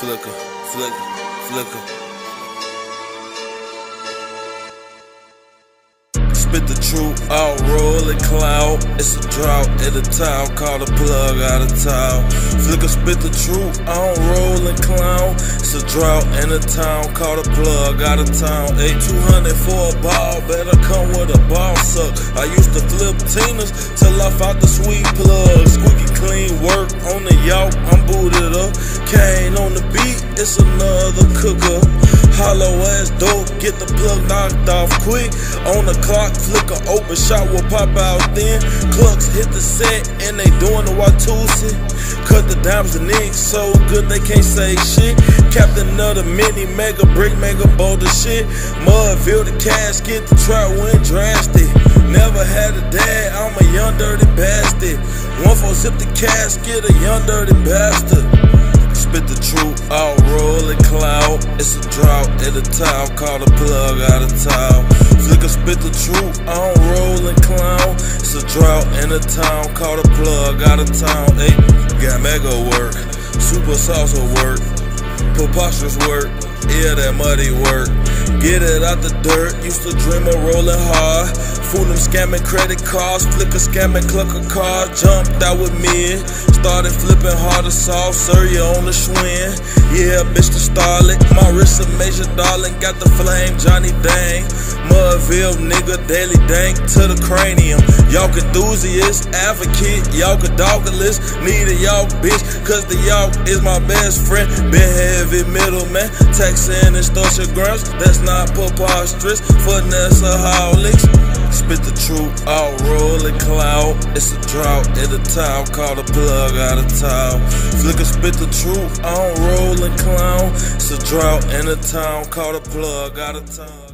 flicker, flicker, flicker. Spit the truth out, rolling cloud. It's a drought in the town, call the plug out of town. Flicker spit the truth out, rolling clown. It's a drought in the town, call the plug out of town. 8200 for a ball, better come with a ball suck. I used to flip Tinas till I found the sweet plug. Squeaky clean work on the yacht, Up. Kane on the beat, it's another cooker. Hollow ass dope, get the plug knocked off quick. On the clock, flicker, open shot will pop out then. Clucks hit the set and they doing the Watusi. Cut the dimes and nicks so good they can't say shit. Captain of the mini, mega brick, mega boulder shit. Mudville the casket, the trap went drastic. Never had a dad, I'm a young dirty bastard. One for zip the casket, a young dirty bastard spit the truth out, rolling cloud. It's a drought in the town, call the plug out of town. Flicker spit the truth out, rolling cloud. It's a drought in the town, call the plug out of town. Hey, got mega work, super salsa work, preposterous work. Yeah, that muddy work. Get it out the dirt, used to dream of rolling hard. Fool them scamming credit cards, flicker scamming clucker cars. Jumped out with me, started flipping harder soft, sir, you on the swing. Yeah, bitch, the starlet. My wrist a major darling, got the flame, Johnny Dang. Mudville nigga, daily dank to the cranium. Y'all enthusiast, advocate, y'all doggerless. Need a y'all bitch, cause the y'all is my best friend. Been heavy middleman, taxing extortion grams. That's not preposterous. Finesse holics. Truth out, rolling cloud. It's a drought in the town, call the plug out of town. Flicker spit the truth out, rolling clown. It's a drought in the town, call the plug out of town.